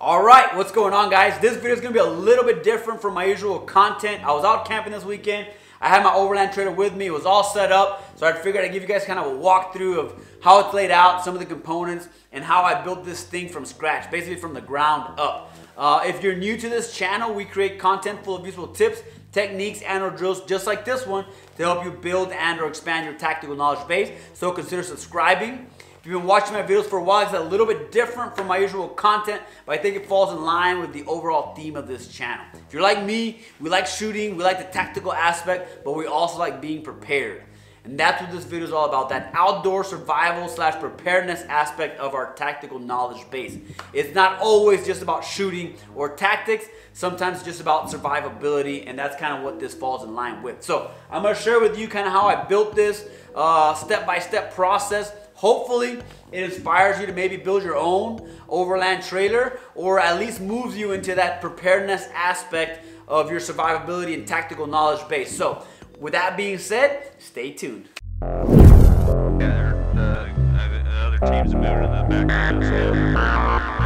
All right, what's going on guys? This video is gonna be a little bit different from my usual content. I was out camping this weekend. I had my overland trailer with me. It was all set up. So I figured I'd give you guys kind of a walkthrough of how it's laid out, some of the components, and how I built this thing from scratch, basically from the ground up. Uh, if you're new to this channel, we create content full of useful tips, techniques, and or drills just like this one to help you build and or expand your tactical knowledge base. So consider subscribing. You've been watching my videos for a while, it's a little bit different from my usual content, but I think it falls in line with the overall theme of this channel. If you're like me, we like shooting, we like the tactical aspect, but we also like being prepared. And that's what this video is all about, that outdoor survival slash preparedness aspect of our tactical knowledge base. It's not always just about shooting or tactics, sometimes it's just about survivability, and that's kind of what this falls in line with. So I'm gonna share with you kind of how I built this uh, step-by-step -step process Hopefully, it inspires you to maybe build your own overland trailer or at least moves you into that preparedness aspect of your survivability and tactical knowledge base. So, with that being said, stay tuned. Yeah, the, uh, other teams are moving in the.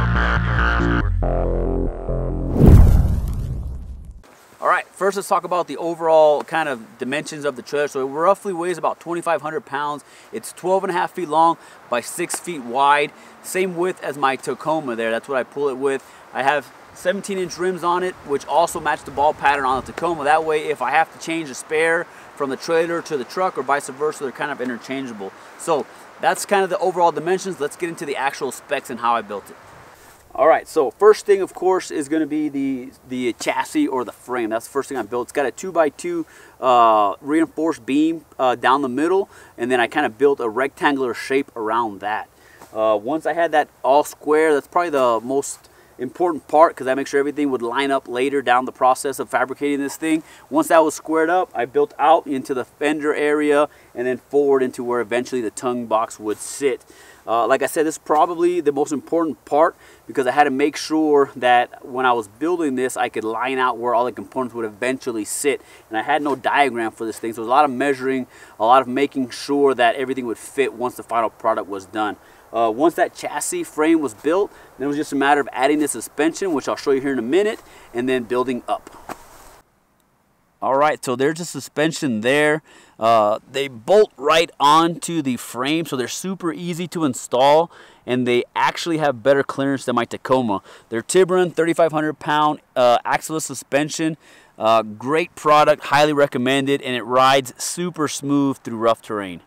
First let's talk about the overall kind of dimensions of the trailer. So it roughly weighs about 2,500 pounds. It's 12 and a half feet long by six feet wide. Same width as my Tacoma there. That's what I pull it with. I have 17 inch rims on it, which also match the ball pattern on the Tacoma. That way, if I have to change a spare from the trailer to the truck or vice versa, they're kind of interchangeable. So that's kind of the overall dimensions. Let's get into the actual specs and how I built it. All right, so first thing, of course, is going to be the, the chassis or the frame. That's the first thing I built. It's got a 2x2 uh, reinforced beam uh, down the middle, and then I kind of built a rectangular shape around that. Uh, once I had that all square, that's probably the most important part because I make sure everything would line up later down the process of fabricating this thing. Once that was squared up, I built out into the fender area and then forward into where eventually the tongue box would sit. Uh, like I said, this is probably the most important part because I had to make sure that when I was building this, I could line out where all the components would eventually sit. And I had no diagram for this thing, so it was a lot of measuring, a lot of making sure that everything would fit once the final product was done. Uh, once that chassis frame was built, then it was just a matter of adding the suspension, which I'll show you here in a minute, and then building up. All right, so there's a suspension there. Uh, they bolt right onto the frame, so they're super easy to install, and they actually have better clearance than my Tacoma. They're Timbren 3,500 pound uh, suspension. Uh, great product, highly recommended, and it rides super smooth through rough terrain.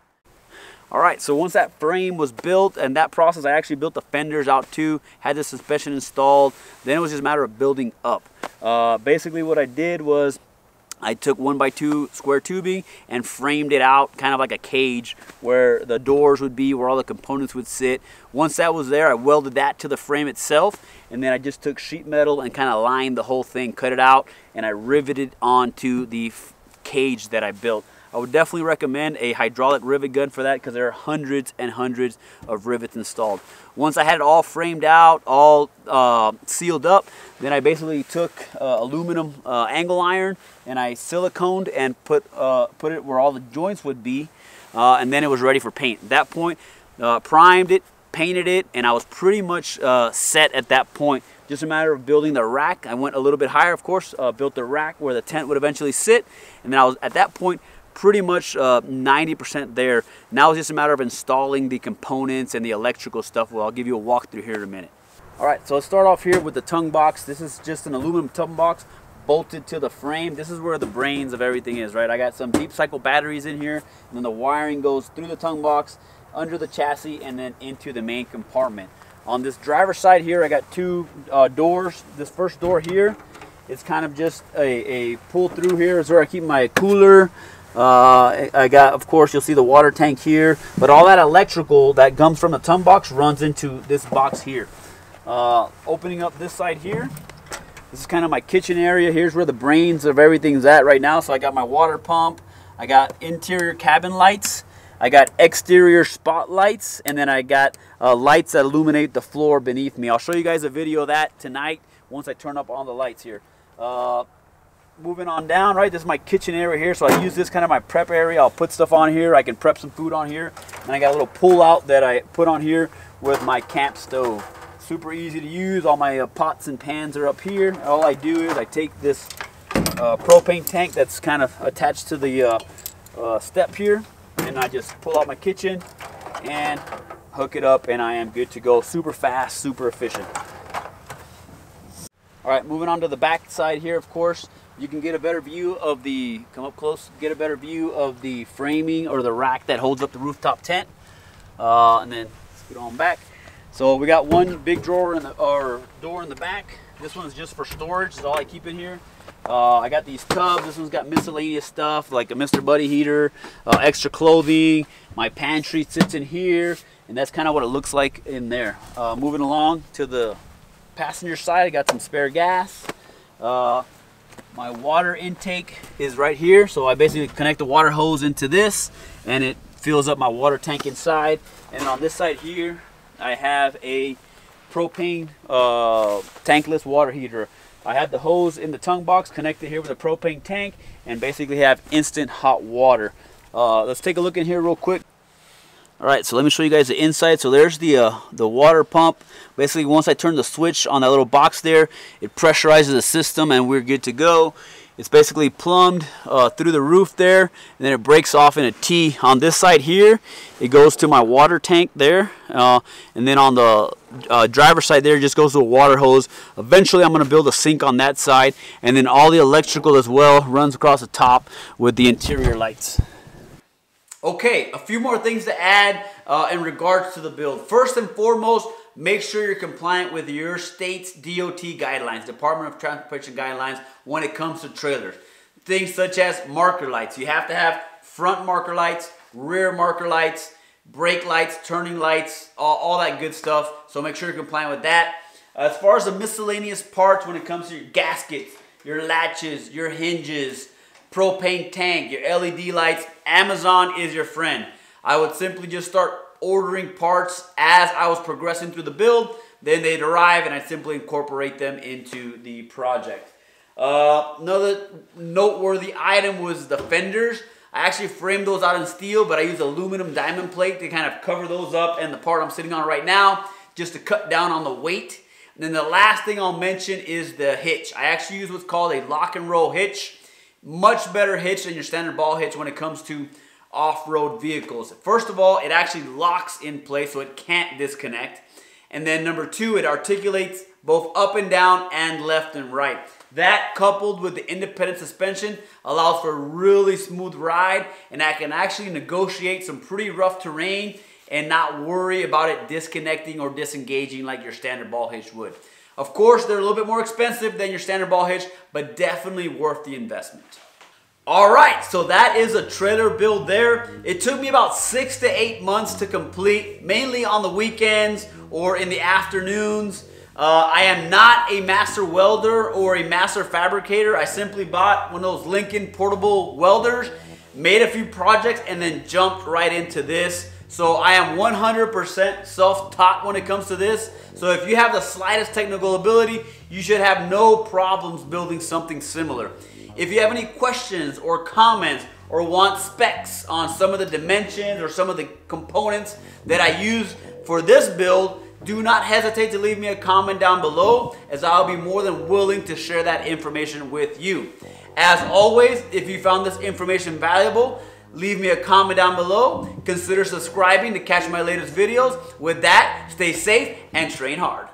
All right, so once that frame was built and that process, I actually built the fenders out too, had the suspension installed. Then it was just a matter of building up. Uh, basically what I did was I took one by two square tubing and framed it out kind of like a cage where the doors would be, where all the components would sit. Once that was there, I welded that to the frame itself and then I just took sheet metal and kind of lined the whole thing, cut it out, and I riveted onto the cage that I built. I would definitely recommend a hydraulic rivet gun for that because there are hundreds and hundreds of rivets installed. Once I had it all framed out, all uh, sealed up, then I basically took uh, aluminum uh, angle iron and I siliconed and put, uh, put it where all the joints would be uh, and then it was ready for paint. At that point, uh, primed it, painted it, and I was pretty much set at that point just a matter of building the rack. I went a little bit higher, of course, uh, built the rack where the tent would eventually sit. And then I was at that point pretty much 90% uh, there. Now it's just a matter of installing the components and the electrical stuff. Well, I'll give you a walkthrough here in a minute. All right, so let's start off here with the tongue box. This is just an aluminum tongue box bolted to the frame. This is where the brains of everything is, right? I got some deep cycle batteries in here, and then the wiring goes through the tongue box, under the chassis, and then into the main compartment. On this driver's side here, I got two uh, doors. This first door here, it's kind of just a, a pull through here is where I keep my cooler, uh, I got, of course, you'll see the water tank here, but all that electrical that comes from the tongue box runs into this box here. Uh, opening up this side here, this is kind of my kitchen area. Here's where the brains of everything's at right now. So I got my water pump, I got interior cabin lights, I got exterior spotlights, and then I got uh, lights that illuminate the floor beneath me. I'll show you guys a video of that tonight once I turn up all the lights here. Uh, moving on down, right, this is my kitchen area here. So I use this kind of my prep area. I'll put stuff on here. I can prep some food on here. And I got a little pull out that I put on here with my camp stove. super easy to use. All my uh, pots and pans are up here. All I do is I take this uh, propane tank that's kind of attached to the uh, uh, step here and I just pull out my kitchen and hook it up and I am good to go. Super fast, super efficient. All right, moving on to the back side here, of course, you can get a better view of the, come up close, get a better view of the framing or the rack that holds up the rooftop tent. Uh, and then get on back. So we got one big drawer in the, or door in the back. This one is just for storage, is all I keep in here. Uh, I got these tubs. This one's got miscellaneous stuff like a Mr. Buddy heater, uh, extra clothing. My pantry sits in here, and that's kind of what it looks like in there. Uh, moving along to the passenger side, I got some spare gas. My water intake is right here, so I basically connect the water hose into this, and it fills up my water tank inside. And on this side here, I have a propane uh, tankless water heater. I have the hose in the tongue box connected here with a propane tank and basically have instant hot water. Uh, let's take a look in here real quick. All right, so let me show you guys the inside. So there's the uh, the water pump. Basically, once I turn the switch on that little box there, it pressurizes the system and we're good to go. It's basically plumbed uh, through the roof there, and then it breaks off in a T. On this side here, it goes to my water tank there, uh, and then on the uh, driver's side there, just goes to a water hose. Eventually, I'm going to build a sink on that side, and then all the electrical as well runs across the top with the interior lights. Okay, a few more things to add uh, in regards to the build. First and foremost, make sure you're compliant with your state's DOT guidelines, Department of Transportation guidelines, when it comes to trailers. Things such as marker lights. You have to have front marker lights, rear marker lights, brake lights, turning lights, all, all that good stuff. So make sure you're compliant with that. As far as the miscellaneous parts when it comes to your gaskets, your latches, your hinges, propane tank, your LED lights, Amazon is your friend. I would simply just start ordering parts as I was progressing through the build. Then they'd arrive and I'd simply incorporate them into the project. Uh, another noteworthy item was the fenders. I actually framed those out in steel, but I used aluminum diamond plate to kind of cover those up and the part I'm sitting on right now, just to cut down on the weight. And then the last thing I'll mention is the hitch. I actually use what's called a lock and roll hitch. Much better hitch than your standard ball hitch when it comes to off-road vehicles. First of all, it actually locks in place so it can't disconnect. And then number two, it articulates both up and down and left and right. That coupled with the independent suspension allows for a really smooth ride and I can actually negotiate some pretty rough terrain and not worry about it disconnecting or disengaging like your standard ball hitch would. Of course, they're a little bit more expensive than your standard ball hitch, but definitely worth the investment. All right, so that is a trailer build there. It took me about six to eight months to complete, mainly on the weekends or in the afternoons. Uh, I am not a master welder or a master fabricator. I simply bought one of those Lincoln portable welders, made a few projects, and then jumped right into this. So I am 100% self-taught when it comes to this. So if you have the slightest technical ability, you should have no problems building something similar. If you have any questions or comments or want specs on some of the dimensions or some of the components that I use for this build, do not hesitate to leave me a comment down below as I'll be more than willing to share that information with you. As always, if you found this information valuable, leave me a comment down below. Consider subscribing to catch my latest videos. With that, stay safe and train hard.